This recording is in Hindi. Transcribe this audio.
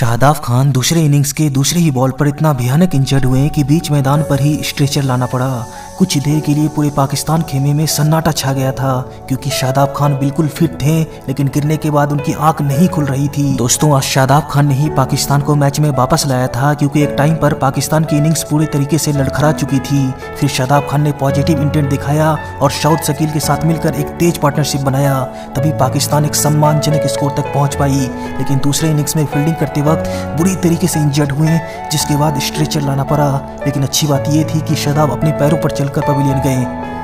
शाहदाब खान दूसरे इनिंग्स के दूसरे ही बॉल पर इतना भयानक इंजर्ड हुए कि बीच मैदान पर ही स्ट्रेचर लाना पड़ा। कुछ देर के लिए पूरे पाकिस्तान खेमे में सन्नाटा छा गया था, क्योंकि शादाब खान बिल्कुल फिट थे, लेकिन गिरने के बाद उनकी आँख नहीं खुल रही थी। दोस्तों, आज शादाब खान ने ही पाकिस्तान को मैच में वापस लाया था, क्योंकि एक टाइम पर पाकिस्तान की इनिंग्स पूरी तरीके से लड़खड़ा चुकी थी। फिर शादाब खान ने पॉजिटिव इंटेंट दिखाया और शाउद शकील के साथ मिलकर एक तेज पार्टनरशिप बनाया। तभी पाकिस्तान एक सम्मानजनक स्कोर तक पहुँच पाई, लेकिन दूसरे इनिंग्स में फील्डिंग करते वक्त बुरी तरीके से इंजर्ड हुए, जिसके बाद स्ट्रेचर लाना पड़ा। लेकिन अच्छी बात यह थी कि शादाब अपने पैरों पर चल चलकर पवेलियन गए।